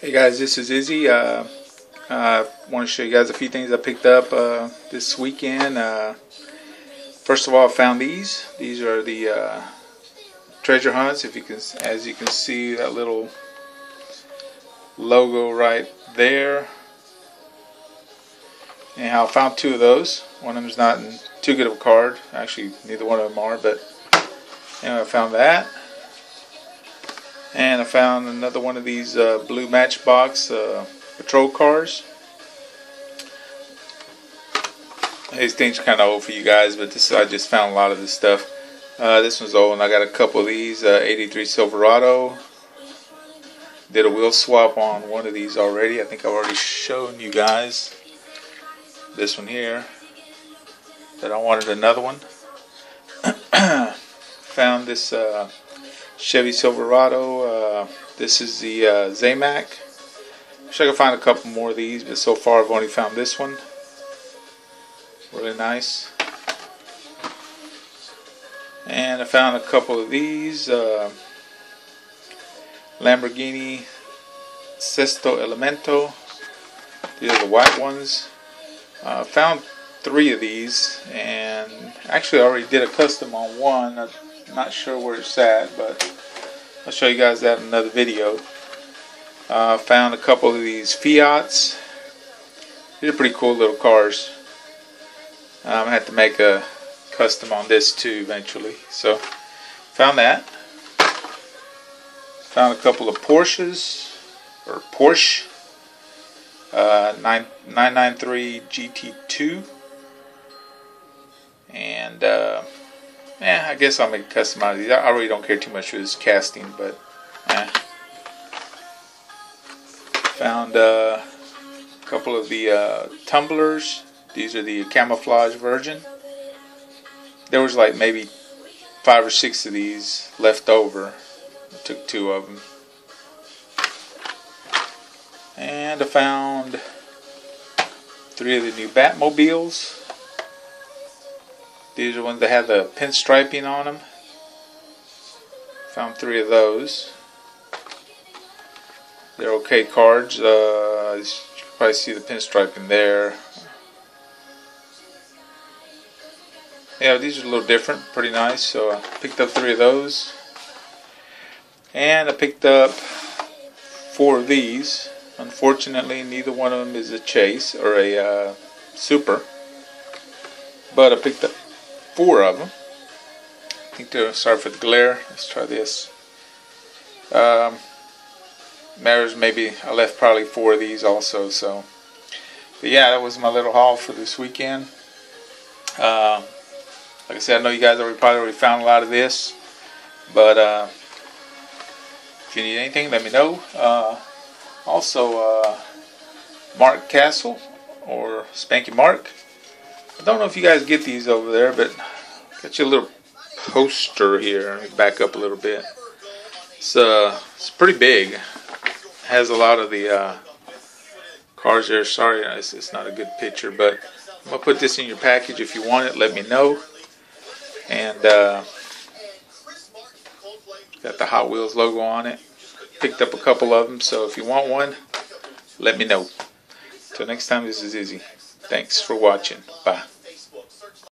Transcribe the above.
Hey guys, this is Izzy. Uh, I want to show you guys a few things I picked up uh, this weekend. Uh, first of all, I found these. These are the uh, treasure hunts. If you can, as you can see, that little logo right there. And I found two of those. One of them is not in too good of a card. Actually, neither one of them are, but anyway, I found that. And I found another one of these uh, blue Matchbox uh, patrol cars. These things are kind of old for you guys, but this I just found a lot of this stuff. Uh, this one's old, and I got a couple of these. Uh, 83 Silverado. Did a wheel swap on one of these already. I think I've already shown you guys this one here. That I wanted another one. found this uh, Chevy Silverado. Uh, this is the uh, Zamac. Wish I could find a couple more of these, but so far I've only found this one. Really nice. And I found a couple of these. Uh, Lamborghini Sesto Elemento. These are the white ones. Uh, found three of these and actually I already did a custom on one. I'm not sure where it's at, but I'll show you guys that in another video. Uh, found a couple of these Fiats. These are pretty cool little cars. I'm going to have to make a custom on this too eventually. So, found that. Found a couple of Porsches, or Porsche uh, 993 GT2. And, uh, yeah, I guess I'll make a custom out of these. I really don't care too much for this casting, but, eh. Found uh, a couple of the uh, tumblers. These are the camouflage version. There was like maybe five or six of these left over. I took two of them. And I found three of the new Batmobiles. These are ones that have the pinstriping on them. Found three of those. They're okay cards. Uh, you can probably see the pinstriping there. Yeah, these are a little different, pretty nice. So I picked up three of those. And I picked up four of these. Unfortunately, neither one of them is a chase or a uh, super. But I picked up four of them. I think they're for the glare. Let's try this. Um, matters maybe I left probably four of these also. So, but yeah, that was my little haul for this weekend. Uh, like I said, I know you guys already probably already found a lot of this, but uh, if you need anything, let me know. Uh, also, uh, Mark Castle or Spanky Mark I don't know if you guys get these over there, but got you a little poster here. Let me back up a little bit. It's uh, it's pretty big. Has a lot of the uh, cars there. Sorry, it's, it's not a good picture, but I'm gonna put this in your package. If you want it, let me know. And uh, got the Hot Wheels logo on it. Picked up a couple of them, so if you want one, let me know. Till next time, this is Izzy. Thanks for watching. Bye.